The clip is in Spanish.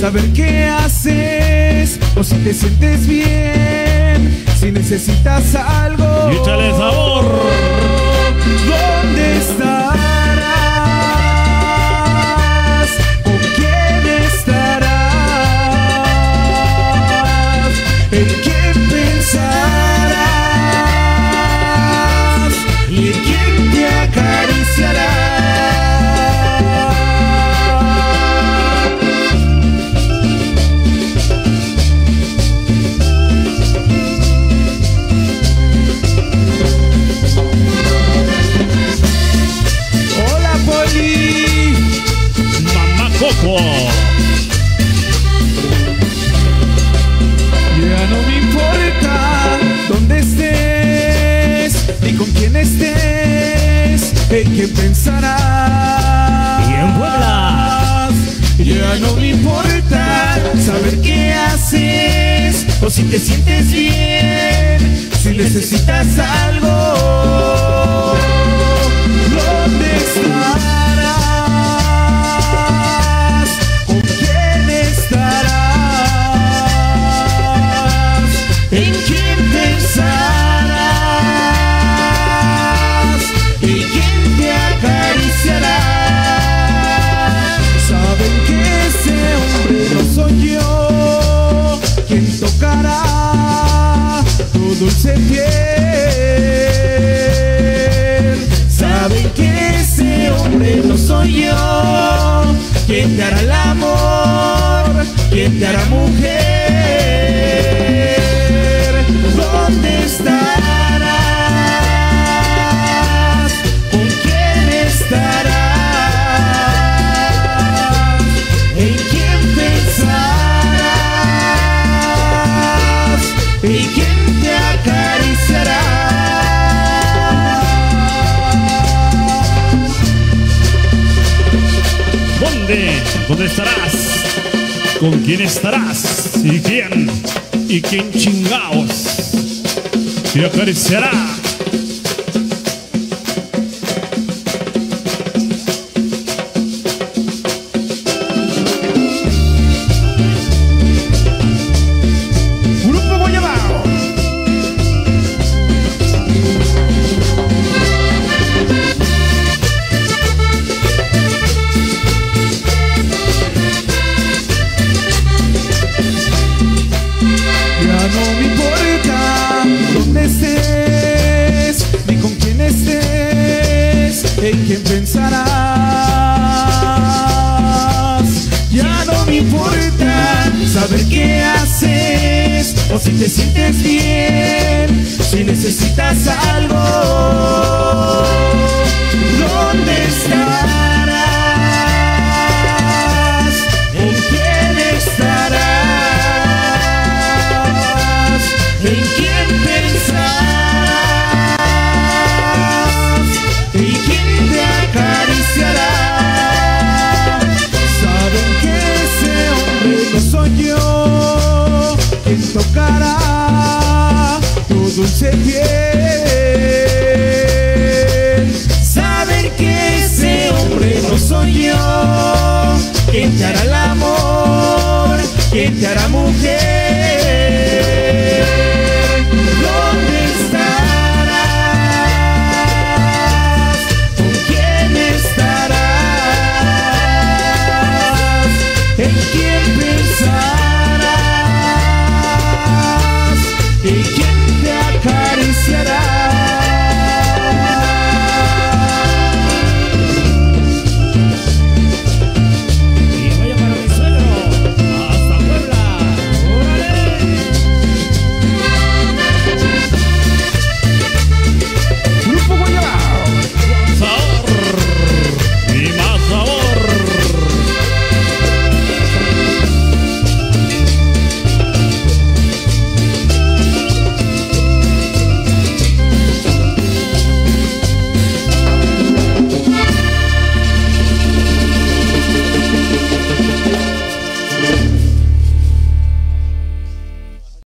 saber qué haces o si te sientes bien, si necesitas algo. Échale sabor. ¿Dónde estarás? ¿Con quién estarás? ¿En si te sientes bien, si necesitas algo. Dulce piel. Saben que ese hombre no soy yo quien te hará ¿Dónde? ¿Dónde estarás? ¿Con quién estarás? ¿Y quién? ¿Y quién chingaos? Te acariciará. Saber qué haces, o si te sientes bien, si necesitas algo. bien. Saber que ese hombre no soy yo, quien te hará el amor, quien te hará mujer.